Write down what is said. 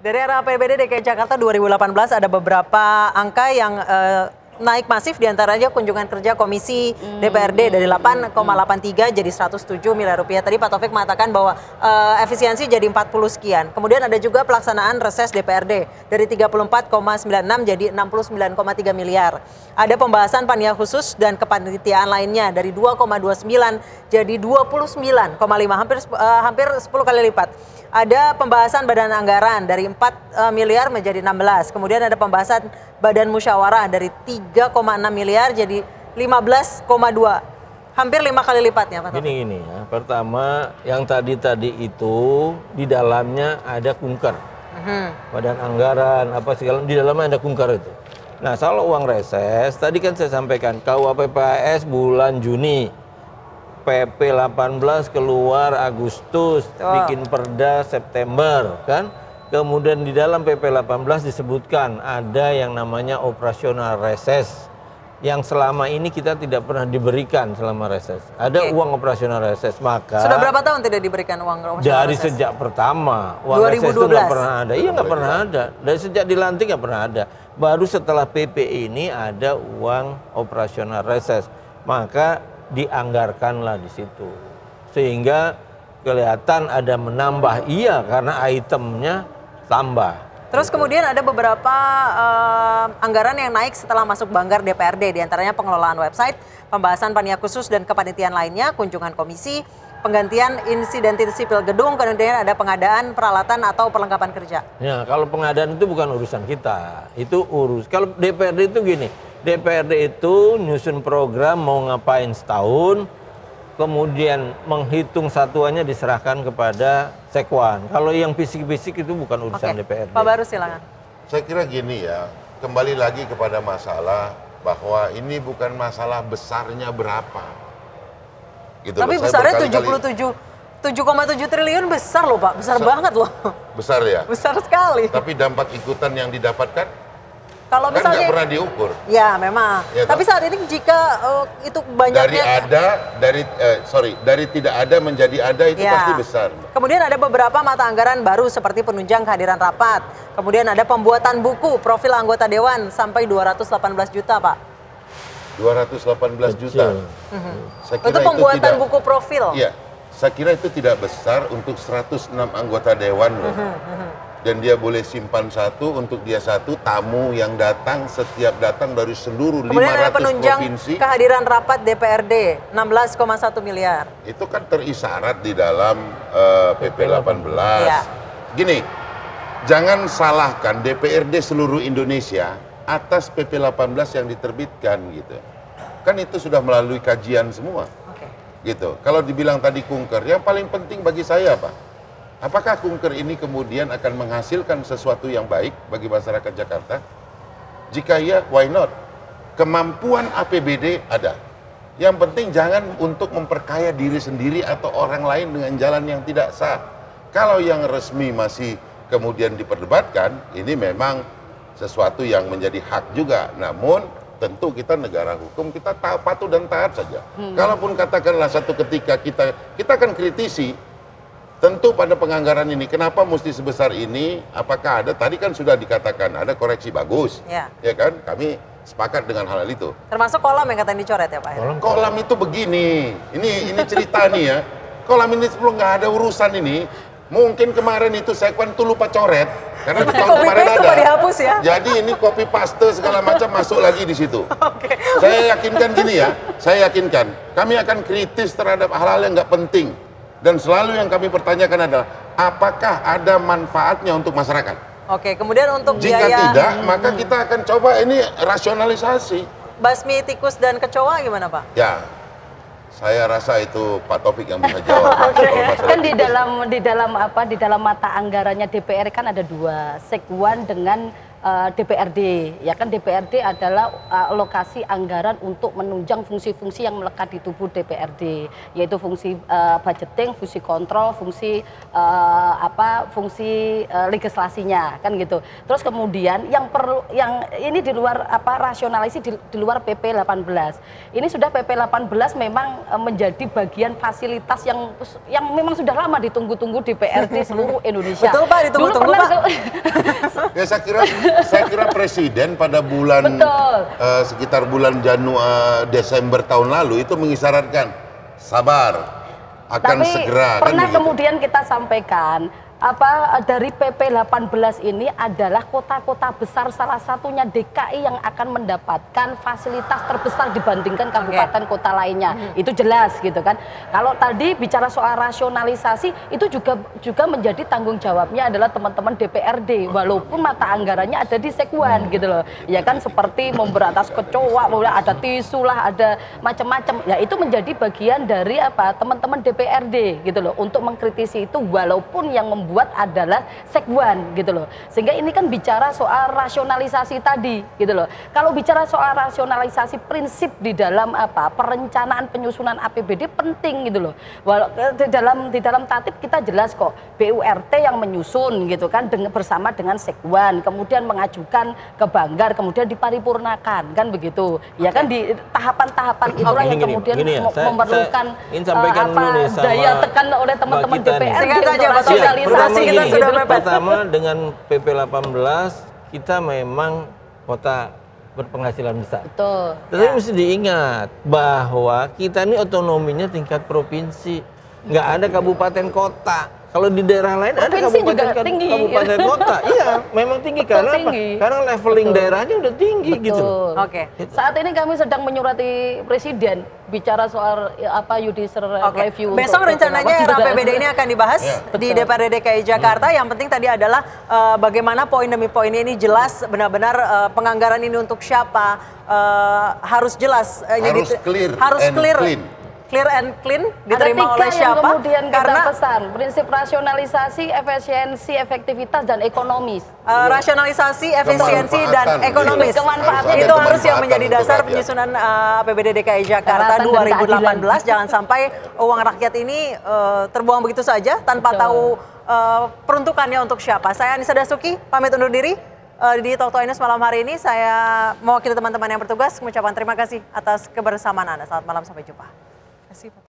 Dari arah APBD DKI Jakarta 2018 ada beberapa angka yang uh, naik masif di antaranya kunjungan kerja Komisi DPRD dari 8,83 jadi 107 miliar rupiah. Tadi Pak Taufik mengatakan bahwa uh, efisiensi jadi 40 sekian. Kemudian ada juga pelaksanaan reses DPRD dari 34,96 jadi 69,3 miliar. Ada pembahasan panitia khusus dan kepanitiaan lainnya dari 2,29 jadi 29,5 hampir uh, hampir 10 kali lipat. Ada pembahasan badan anggaran dari 4 uh, miliar menjadi 16. Kemudian ada pembahasan badan musyawarah dari 3,6 miliar jadi 15,2 hampir lima kali lipatnya Pak Ini ini ya. Pertama yang tadi tadi itu di dalamnya ada kunker. Hmm. Badan anggaran apa segala di dalamnya ada kunker itu. Nah, soal uang reses tadi kan saya sampaikan KUAPPAS bulan Juni PP 18 keluar Agustus, oh. bikin perda September, kan? Kemudian di dalam PP 18 disebutkan ada yang namanya operasional reses yang selama ini kita tidak pernah diberikan selama reses. Ada okay. uang operasional reses, maka sudah berapa tahun tidak diberikan uang operasional Dari reses? sejak pertama uang 2012. reses itu nggak pernah ada. Iya nggak pernah ada. Dari sejak dilantik nggak pernah ada. Baru setelah PP ini ada uang operasional reses. Maka dianggarkanlah di situ. Sehingga kelihatan ada menambah iya karena itemnya tambah. Terus kemudian ada beberapa uh, anggaran yang naik setelah masuk banggar DPRD, di antaranya pengelolaan website, pembahasan panitia khusus dan kepanitiaan lainnya, kunjungan komisi, penggantian insiden sipil gedung, kemudian ada pengadaan peralatan atau perlengkapan kerja. Ya, kalau pengadaan itu bukan urusan kita, itu urus. Kalau DPRD itu gini, DPRD itu nyusun program mau ngapain setahun, kemudian menghitung satuannya diserahkan kepada Sekwan. Kalau yang fisik-fisik itu bukan urusan Oke. DPRD. Pak Baru silakan. Saya kira gini ya, kembali lagi kepada masalah bahwa ini bukan masalah besarnya berapa. Gitu Tapi loh. besarnya tujuh 7,7 triliun besar loh Pak, besar, besar banget loh. Besar ya? Besar sekali. Tapi dampak ikutan yang didapatkan kalau kan misalnya nggak pernah diukur. Ya memang. Ya, Tapi saat ini jika uh, itu banyaknya dari ada dari eh, sorry dari tidak ada menjadi ada itu ya. pasti besar. Kemudian ada beberapa mata anggaran baru seperti penunjang kehadiran rapat. Kemudian ada pembuatan buku profil anggota dewan sampai 218 juta pak. 218 juta. Mhm. Saya kira untuk pembuatan tidak, buku profil. Iya. Saya kira itu tidak besar untuk 106 anggota dewan loh. Mhm, mhm dan dia boleh simpan satu untuk dia satu tamu yang datang setiap datang dari seluruh Kemudian 500 ada penunjang provinsi. kehadiran rapat DPRD 16,1 miliar. Itu kan terisarat di dalam uh, PP 18. Ya. Gini, jangan salahkan DPRD seluruh Indonesia atas PP 18 yang diterbitkan gitu. Kan itu sudah melalui kajian semua. Okay. Gitu. Kalau dibilang tadi kunker, yang paling penting bagi saya, Pak, Apakah kunker ini kemudian akan menghasilkan sesuatu yang baik bagi masyarakat Jakarta? Jika iya, why not? Kemampuan APBD ada. Yang penting jangan untuk memperkaya diri sendiri atau orang lain dengan jalan yang tidak sah. Kalau yang resmi masih kemudian diperdebatkan, ini memang sesuatu yang menjadi hak juga. Namun tentu kita negara hukum, kita patuh dan taat saja. Hmm. Kalaupun katakanlah satu ketika kita kita akan kritisi Tentu pada penganggaran ini, kenapa mesti sebesar ini? Apakah ada? Tadi kan sudah dikatakan ada koreksi bagus, ya, ya kan? Kami sepakat dengan hal itu. Termasuk kolam yang katanya dicoret ya Pak? Kolam, kolam itu begini, ini ini cerita nih ya. Kolam ini sebelum nggak ada urusan ini, mungkin kemarin itu saya kan tuh lupa coret karena di tahun kemarin ada. Dihapus ya? Jadi ini copy paste segala macam masuk lagi di situ. Okay. Saya yakinkan gini ya, saya yakinkan kami akan kritis terhadap hal-hal yang nggak penting dan selalu yang kami pertanyakan adalah apakah ada manfaatnya untuk masyarakat? Oke, kemudian untuk Jika biaya... tidak, hmm. maka kita akan coba ini rasionalisasi. Basmi tikus dan kecoa gimana Pak? Ya, saya rasa itu Pak Taufik yang bisa jawab. okay. Kan di dalam di dalam apa di dalam mata anggarannya DPR kan ada dua, Sekwan dengan uh, DPRD. Ya kan DPRD adalah uh, lokasi anggaran untuk menunjang fungsi-fungsi yang melekat di tubuh DPRD, yaitu fungsi uh, budgeting, fungsi kontrol, fungsi uh, apa fungsi uh, legislasinya kan gitu. Terus kemudian yang perlu yang ini di luar apa rasionalisasi di, di luar PP 18. Ini sudah PP 18 memang uh, menjadi bagian fasilitas yang yang memang sudah lama ditunggu-tunggu DPRD seluruh Indonesia. Betul Pak, ditunggu-tunggu Pak. ya saya kira saya kira presiden pada bulan uh, sekitar bulan Januari Desember tahun lalu itu mengisyaratkan sabar akan Tapi segera kan pernah kan kemudian kita sampaikan apa dari PP 18 ini adalah kota-kota besar salah satunya DKI yang akan mendapatkan fasilitas terbesar dibandingkan kabupaten okay. kota lainnya. Hmm. Itu jelas gitu kan. Kalau tadi bicara soal rasionalisasi itu juga juga menjadi tanggung jawabnya adalah teman-teman DPRD walaupun mata anggarannya ada di Sekwan hmm. gitu loh. Ya kan seperti memberantas kecoa, ada tisu lah, ada macam-macam. Ya itu menjadi bagian dari apa teman-teman DPRD gitu loh untuk mengkritisi itu walaupun yang membuat buat adalah sekwan gitu loh. Sehingga ini kan bicara soal rasionalisasi tadi gitu loh. Kalau bicara soal rasionalisasi prinsip di dalam apa perencanaan penyusunan APBD penting gitu loh. Walau di dalam di dalam tatip kita jelas kok BURT yang menyusun gitu kan dengan bersama dengan sekwan kemudian mengajukan ke Banggar kemudian diparipurnakan kan begitu. Ya kan di tahapan-tahapan itulah yang kemudian gini ya, memerlukan saya uh, apa nih daya tekan oleh teman-teman DPR. Singkat saja Pak pertama kita sudah Pertama dengan PP 18 kita memang kota berpenghasilan besar. Betul. Tapi ya. mesti diingat bahwa kita ini otonominya tingkat provinsi, nggak ada kabupaten kota. Kalau di daerah lain Provinsi ada kabupaten juga tinggi. kabupaten kota. iya, memang tinggi Betul karena tinggi. apa? Karena leveling Betul. daerahnya udah tinggi Betul. gitu. Oke. Okay. Saat ini kami sedang menyurati presiden bicara soal ya, apa judicial okay. review. Besok rencananya RAPBD ini akan dibahas ya. di DPRD DKI Jakarta. Hmm. Yang penting tadi adalah uh, bagaimana poin demi poin ini jelas benar-benar uh, penganggaran ini untuk siapa uh, harus jelas uh, harus clear harus clear clean clear and clean diterima oleh siapa? Yang kemudian Karena pesan prinsip rasionalisasi, efisiensi, efektivitas dan ekonomis. Uh, rasionalisasi, efisiensi dan ekonomis. Kemanfaatan itu harus yang menjadi dasar penyusunan uh, APBD DKI Jakarta 2018. Jangan sampai uang rakyat ini uh, terbuang begitu saja tanpa Betul. tahu uh, peruntukannya untuk siapa. Saya Anissa Dasuki, pamit undur diri uh, di Toto Inus malam hari ini. Saya mewakili teman-teman yang bertugas mengucapkan terima kasih atas kebersamaan Anda. Selamat malam, sampai jumpa. Así, papá.